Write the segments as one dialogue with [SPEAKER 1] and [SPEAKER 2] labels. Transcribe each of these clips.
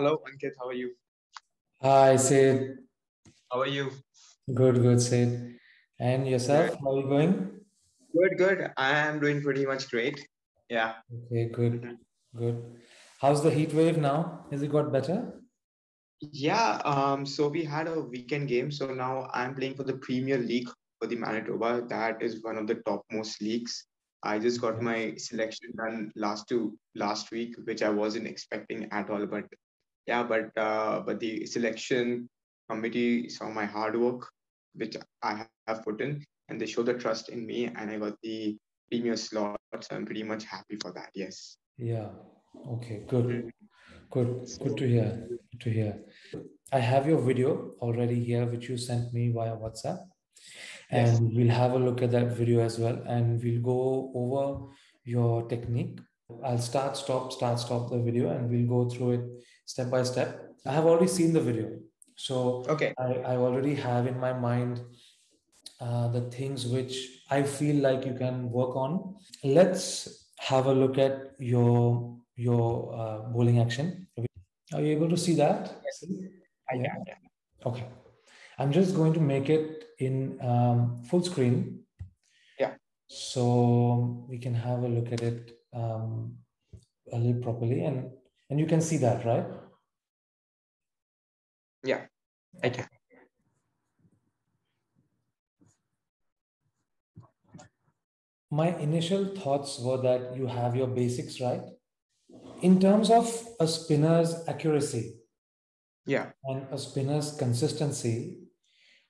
[SPEAKER 1] Hello, Ankit. How are you?
[SPEAKER 2] Hi, Siddh.
[SPEAKER 1] How are you?
[SPEAKER 2] Good, good, Siddh. And yourself,
[SPEAKER 1] Good.
[SPEAKER 2] how are you going?
[SPEAKER 1] Good, good. I am doing pretty much great. Yeah.
[SPEAKER 2] Okay, good, good. How's the heat wave now? Has it got better?
[SPEAKER 1] Yeah. Um, so we had a weekend game. So now I'm playing for the Premier League for the Manitoba. That is one of the topmost leagues. I just got my selection done last to last week, which I wasn't expecting at all. But yeah, but uh, but the selection committee saw my hard work, which I have put in, and they showed the trust in me, and I got the premier slot. So I'm pretty much happy for that. Yes.
[SPEAKER 2] Yeah. Okay, good,
[SPEAKER 1] Mhm.
[SPEAKER 2] good, good to hear. Good to hear. I have your video already here, which you sent me via WhatsApp,
[SPEAKER 1] yes.
[SPEAKER 2] and we'll have a look at that video as well, and we'll go over your technique. I'll start, stop, start, stop the video, and we'll go through it step by step. I have already seen the video, so
[SPEAKER 1] Okay.
[SPEAKER 2] I, I already have in my mind uh, the things which I feel like you can work on. Let's have a look at your your uh, bowling action. Are you able to see that?
[SPEAKER 1] Yes. I.
[SPEAKER 2] Yeah. Okay. I'm just going to make it in um, full screen
[SPEAKER 1] Yeah.
[SPEAKER 2] so we can have a look at it um, a little properly, and and you can see that, right?
[SPEAKER 1] Yeah. I can.
[SPEAKER 2] My initial thoughts were that you have your basics right. In terms of a spinner's accuracy
[SPEAKER 1] Yeah.
[SPEAKER 2] and a spinner's consistency,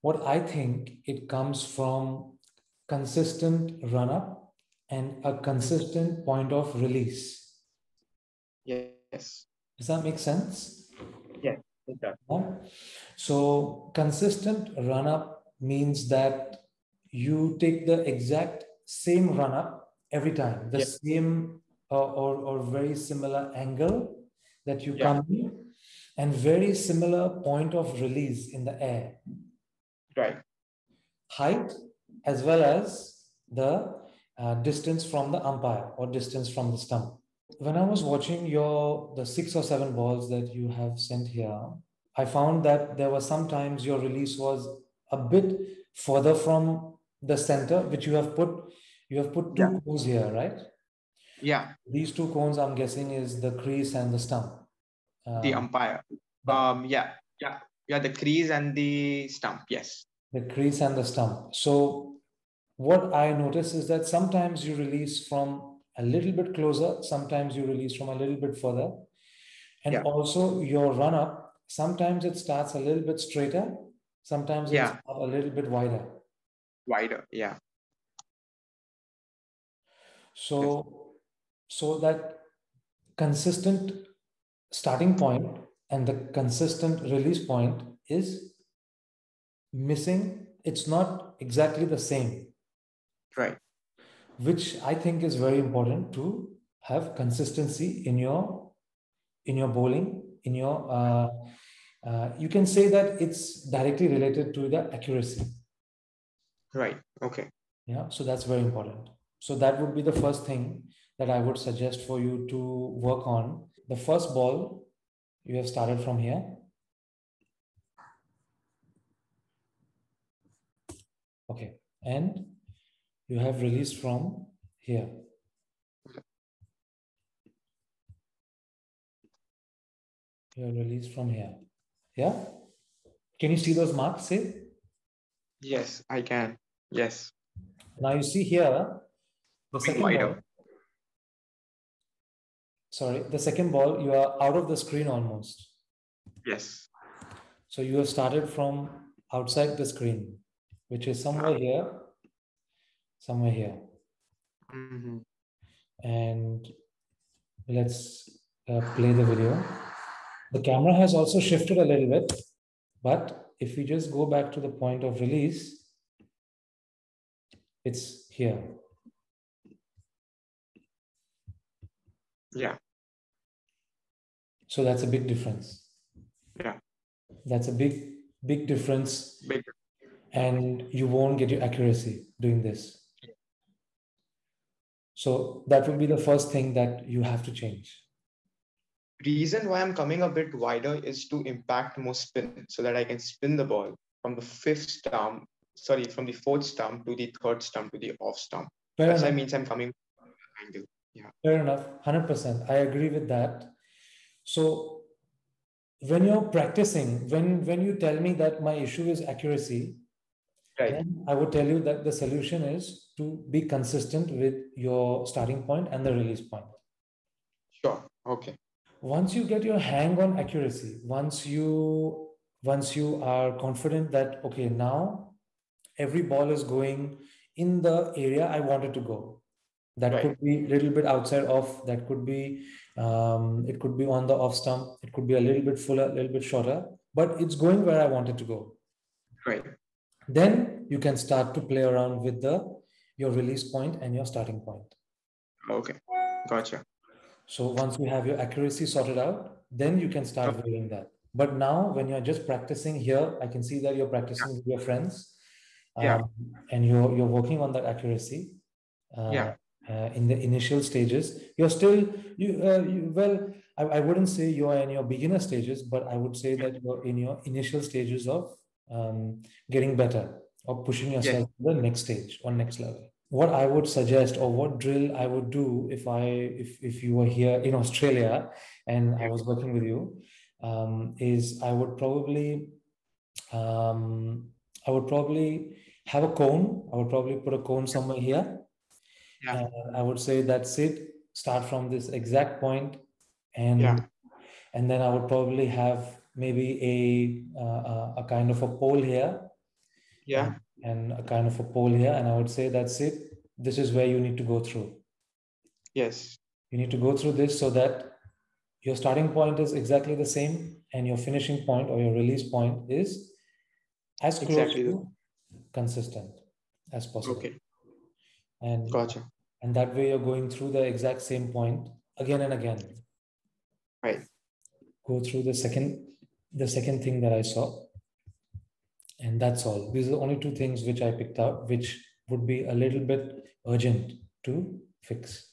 [SPEAKER 2] what I think it comes from consistent run up and a consistent point of release.
[SPEAKER 1] Yes.
[SPEAKER 2] Does that make sense?
[SPEAKER 1] Yeah. It does.
[SPEAKER 2] Yeah. So consistent run up means that you take the exact same run up every time, the same uh, or, or very similar angle that you
[SPEAKER 1] Yeah.
[SPEAKER 2] come in, and very similar point of release in the air,
[SPEAKER 1] Right.
[SPEAKER 2] height as well as the uh, distance from the umpire or distance from the stump. When I was watching your the six or seven balls that you have sent here, I found that there were sometimes your release was a bit further from the center, which you have put you have put two
[SPEAKER 1] Yeah.
[SPEAKER 2] cones here, right?
[SPEAKER 1] Yeah.
[SPEAKER 2] These two cones I'm guessing is the crease and the stump.
[SPEAKER 1] The
[SPEAKER 2] Um,
[SPEAKER 1] umpire. Um. Yeah. Yeah. Yeah. The crease and the stump. Yes.
[SPEAKER 2] the crease and the stump. So what I notice is that sometimes you release from a little bit closer, sometimes you release from a little bit further. And
[SPEAKER 1] Yeah.
[SPEAKER 2] also your run up, sometimes it starts a little bit straighter, sometimes it's
[SPEAKER 1] Yeah.
[SPEAKER 2] a little bit wider.
[SPEAKER 1] Wider. Yeah.
[SPEAKER 2] So, so that consistent starting point and the consistent release point is missing. It's not exactly the same,
[SPEAKER 1] Right.
[SPEAKER 2] Which I think is very important to have consistency in your in your bowling, in your uh, uh, you can say that it's directly related to the accuracy.
[SPEAKER 1] Right. Okay.
[SPEAKER 2] Yeah, so that's very important. So that would be the first thing that I would suggest for you to work on. The first ball, you have started from here. Okay. And you have released from here. You have released from here. Yeah. Can you see those marks? Say.
[SPEAKER 1] Yes. I can. Yes.
[SPEAKER 2] Now you see here the second ball. Sorry, the second ball, you are out of the screen almost.
[SPEAKER 1] Yes.
[SPEAKER 2] So you have started from outside the screen, which is somewhere here, somewhere here.
[SPEAKER 1] hmm
[SPEAKER 2] And let's uh, play the video. The camera has also shifted a little bit, but if we just go back to the point of release, it's here.
[SPEAKER 1] Yeah.
[SPEAKER 2] So that's a big difference.
[SPEAKER 1] Yeah.
[SPEAKER 2] That's a big, big difference,
[SPEAKER 1] Big.
[SPEAKER 2] and you won't get your accuracy doing this. So that will be the first thing that you have to change.
[SPEAKER 1] reason why I'm coming a bit wider is to impact more spin so that I can spin the ball from the fifth stump, sorry, from the fourth stump to the third stump to the off stump.
[SPEAKER 2] Fair
[SPEAKER 1] That's
[SPEAKER 2] enough.
[SPEAKER 1] that means I'm coming angle.
[SPEAKER 2] Fair enough. 100%. I agree with that. So when you're practicing, when when you tell me that my issue is accuracy,
[SPEAKER 1] Right.
[SPEAKER 2] then I would tell you that the solution is to be consistent with your starting point and the release point.
[SPEAKER 1] Sure. Okay.
[SPEAKER 2] Once you get your hang on accuracy, once you once you are confident that okay, now every ball is going in the area I wanted to go. That
[SPEAKER 1] Right.
[SPEAKER 2] could be a little bit outside of, that could be um, it could be on the off stump, it could be a little bit fuller, a little bit shorter, but it's going where I wanted to go.
[SPEAKER 1] Right.
[SPEAKER 2] Then you can start to play around with the your release point and your starting point.
[SPEAKER 1] Okay. Gotcha.
[SPEAKER 2] So once you have your accuracy sorted out, then you can start doing that. But now, when you're just practicing here, I can see that you're practicing with your friends,
[SPEAKER 1] Yeah.
[SPEAKER 2] um, and you're you're working on that accuracy. Uh,
[SPEAKER 1] Yeah.
[SPEAKER 2] uh, in the initial stages, you're still you, uh, you well. I, I wouldn't say you're in your beginner stages, but I would say that you're in your initial stages of um, getting better or pushing yourself to the next stage or next level what I would suggest or what drill I would do if I if if you were here in Australia and I was working with you um, is I would probably um, I would probably have a cone. I would probably put a cone somewhere here.
[SPEAKER 1] Yeah.
[SPEAKER 2] And I would say that's it. Start from this exact point, and
[SPEAKER 1] Yeah.
[SPEAKER 2] and then I would probably have maybe a uh, a- a kind of a pole here
[SPEAKER 1] Yeah.
[SPEAKER 2] and a kind of a pole here and i would say that's it this is where you need to go through
[SPEAKER 1] Yes.
[SPEAKER 2] you need to go through this so that your starting point is exactly the same and your finishing point or your release point is as close
[SPEAKER 1] Exactly
[SPEAKER 2] to consistent as possible
[SPEAKER 1] Okay.
[SPEAKER 2] and
[SPEAKER 1] Gotcha.
[SPEAKER 2] and that way you're going through the exact same point again and again
[SPEAKER 1] Right.
[SPEAKER 2] go through the second the second thing that i saw. And that's all. These are the only two things which i picked up, which would be a little bit urgent to fix.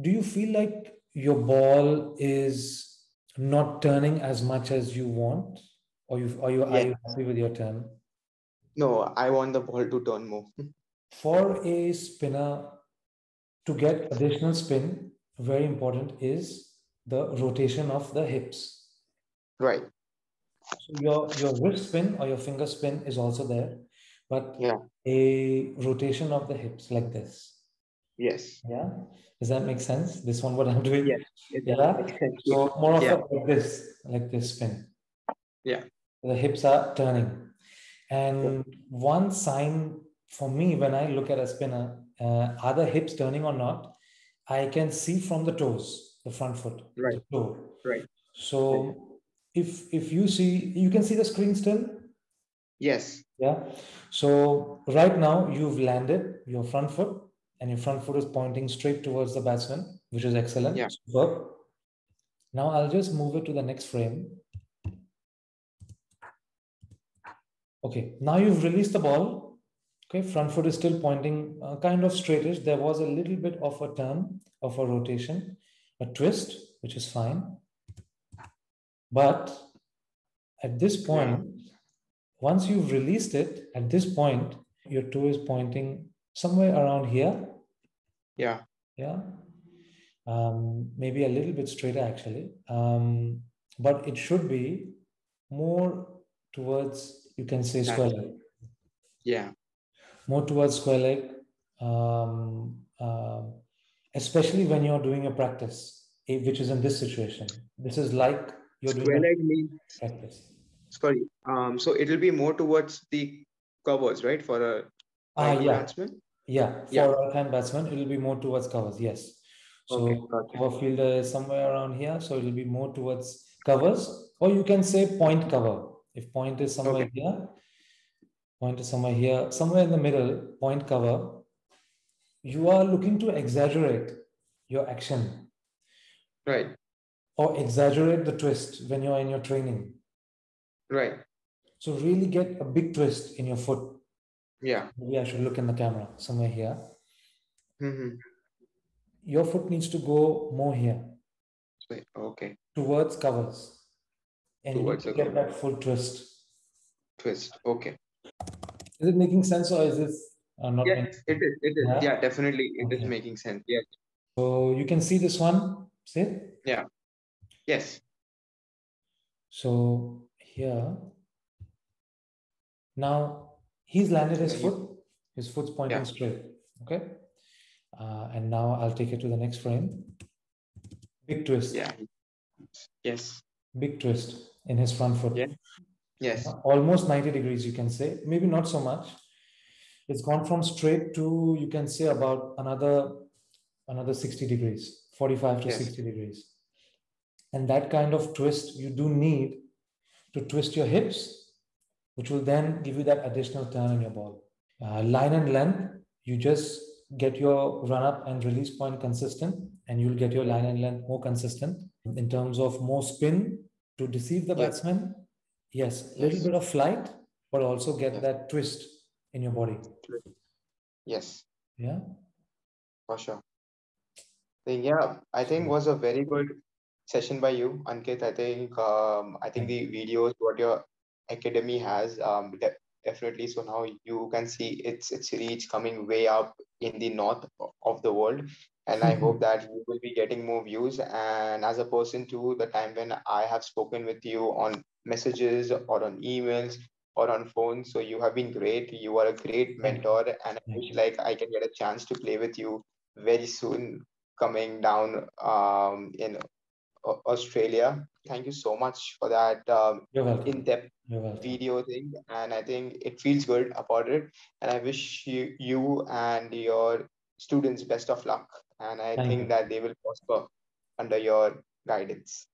[SPEAKER 2] Do you feel like your ball is not turning as much as you want? Or you are you are you happy with your turn?
[SPEAKER 1] No, I want the ball to turn more.
[SPEAKER 2] for a spinner to get additional spin very important is the rotation of the hips
[SPEAKER 1] Right.
[SPEAKER 2] so your your wrist spin or your finger spin is also there but
[SPEAKER 1] Yeah.
[SPEAKER 2] a rotation of the hips like this
[SPEAKER 1] Yes.
[SPEAKER 2] yeah does that make sense this one what i'm doing
[SPEAKER 1] Yes.
[SPEAKER 2] Yeah. so more of
[SPEAKER 1] Yeah.
[SPEAKER 2] like this like this spin
[SPEAKER 1] Yeah.
[SPEAKER 2] the hips are turning and one sign for me when i look at a spinner uh, are the hips turning or not i can see from the toes the front foot
[SPEAKER 1] Right.
[SPEAKER 2] the toe.
[SPEAKER 1] Right.
[SPEAKER 2] so if if you see you can see the screen still?
[SPEAKER 1] Yes.
[SPEAKER 2] yeah. So right now you've landed your front foot and your front foot is pointing straight towards the batsman which is excellent.
[SPEAKER 1] Yeah.
[SPEAKER 2] Superb. now i'll just move it to the next frame. Okay. Now you've released the ball. Okay. Front foot is still pointing uh, kind of straightish. There was a little bit of a turn of a rotation a twist which is fine but at this point once you've released it at this point your toe is pointing somewhere around here.
[SPEAKER 1] Yeah.
[SPEAKER 2] yeah. Um, maybe a little bit straighter actually. Um, but it should be more towards you can say square leg.
[SPEAKER 1] Yeah.
[SPEAKER 2] more towards square leg um, um, especially when you're doing a practice eh, which is in this situation. This is like you're
[SPEAKER 1] Square means sorry. Um. So it'll be more towards the covers, right? For a
[SPEAKER 2] ah
[SPEAKER 1] right
[SPEAKER 2] yeah
[SPEAKER 1] batsman.
[SPEAKER 2] yeah for
[SPEAKER 1] Yeah.
[SPEAKER 2] right hand batsman it will be more towards covers yes so
[SPEAKER 1] Okay. Gotcha.
[SPEAKER 2] cover fielder is somewhere around here so it will be more towards covers or you can say point cover if point is somewhere
[SPEAKER 1] Okay.
[SPEAKER 2] here point is somewhere here somewhere in the middle point cover you are looking to exaggerate your action
[SPEAKER 1] Right.
[SPEAKER 2] Or exaggerate the twist when you're in your training
[SPEAKER 1] Right.
[SPEAKER 2] so really get a big twist in your foot
[SPEAKER 1] Yeah.
[SPEAKER 2] maybe i should look in the camera somewhere here
[SPEAKER 1] hmm
[SPEAKER 2] your foot needs to go more here Wait,
[SPEAKER 1] Okay.
[SPEAKER 2] Towards covers. And
[SPEAKER 1] Towards
[SPEAKER 2] you
[SPEAKER 1] the
[SPEAKER 2] get
[SPEAKER 1] cover.
[SPEAKER 2] that full twist.
[SPEAKER 1] Twist. Okay.
[SPEAKER 2] Is it making sense or is this uh, not? making-
[SPEAKER 1] Yes, it is. It is.
[SPEAKER 2] Yeah?
[SPEAKER 1] Yeah, definitely. It is
[SPEAKER 2] Okay.
[SPEAKER 1] making sense. Yeah.
[SPEAKER 2] So you can see this one, see?
[SPEAKER 1] Yes.
[SPEAKER 2] So here, now he's landed his foot, his foot's pointing
[SPEAKER 1] Yeah.
[SPEAKER 2] straight, okay? Uh, and now I'll take it to the next frame. Big twist,
[SPEAKER 1] Yeah. Yes.
[SPEAKER 2] big twist in his front foot.
[SPEAKER 1] Yeah. Yes.
[SPEAKER 2] Almost 90 degrees, you can say, maybe not so much. It's gone from straight to, you can say about another, another 60 degrees, 45 to
[SPEAKER 1] Yes.
[SPEAKER 2] 60 degrees. And that kind of twist you do need to twist your hips, which will then give you that additional turn in your ball. Uh, line and length, you just get your run up and release point consistent, and you'll get your line and length more consistent. In terms of more spin to deceive the batsman, yes, a little
[SPEAKER 1] Yes.
[SPEAKER 2] bit of flight, but also get
[SPEAKER 1] Yes.
[SPEAKER 2] that twist in your body.
[SPEAKER 1] Yes.
[SPEAKER 2] Yeah.
[SPEAKER 1] For sure. Yeah, I think was a very good session by you, Ankit. I think um, I think the videos what your academy has um, de- definitely. So now you can see its its reach coming way up in the north of the world, and I hope that you will be getting more views. And as a person too, the time when I have spoken with you on messages or on emails or on phone, so you have been great. You are a great mentor, and I wish like I can get a chance to play with you very soon coming down um, in Australia. Thank you so much for that um, in-depth video thing, and I think it feels good about it. And I wish you, you and your students best of luck. And I
[SPEAKER 2] Thank
[SPEAKER 1] think
[SPEAKER 2] you.
[SPEAKER 1] that they will prosper under your guidance.